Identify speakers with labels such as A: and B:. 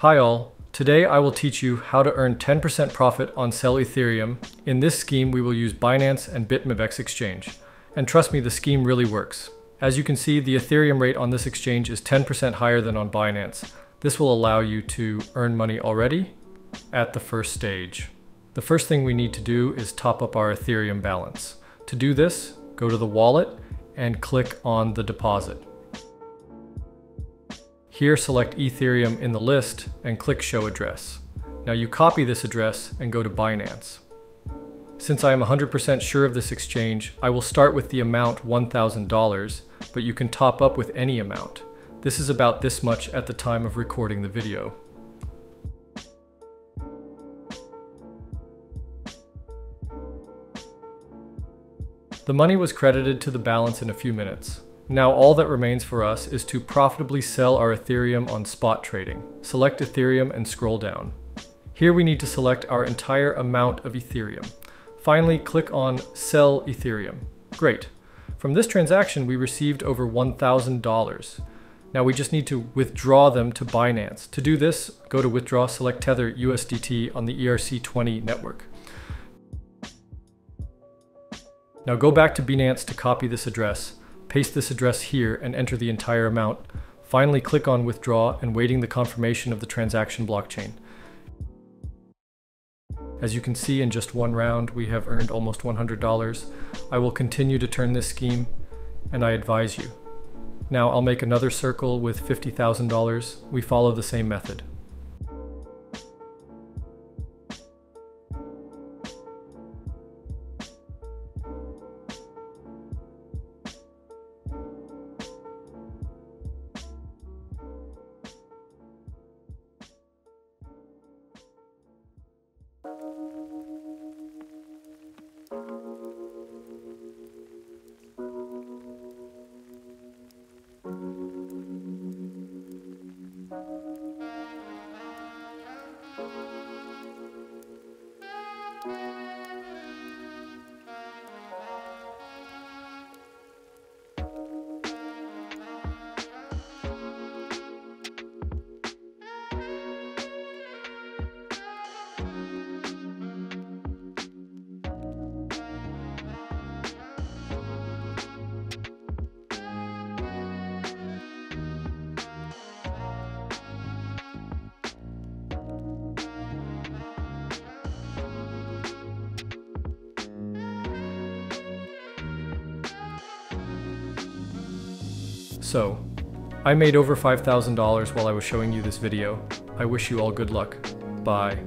A: Hi all, today I will teach you how to earn 10% profit on Sell Ethereum. In this scheme we will use Binance and Bitmebx exchange. And trust me, the scheme really works. As you can see, the Ethereum rate on this exchange is 10% higher than on Binance. This will allow you to earn money already at the first stage. The first thing we need to do is top up our Ethereum balance. To do this, go to the wallet and click on the deposit. Here select Ethereum in the list and click show address. Now you copy this address and go to Binance. Since I am 100% sure of this exchange, I will start with the amount $1,000, but you can top up with any amount. This is about this much at the time of recording the video. The money was credited to the balance in a few minutes. Now all that remains for us is to profitably sell our Ethereum on spot trading. Select Ethereum and scroll down. Here we need to select our entire amount of Ethereum. Finally, click on Sell Ethereum. Great. From this transaction, we received over $1,000. Now we just need to withdraw them to Binance. To do this, go to Withdraw, select Tether USDT on the ERC20 network. Now go back to Binance to copy this address, paste this address here and enter the entire amount. Finally click on withdraw and waiting the confirmation of the transaction blockchain. As you can see in just one round we have earned almost $100. I will continue to turn this scheme and I advise you. Now I'll make another circle with $50,000. We follow the same method. So, I made over $5,000 while I was showing you this video. I wish you all good luck. Bye.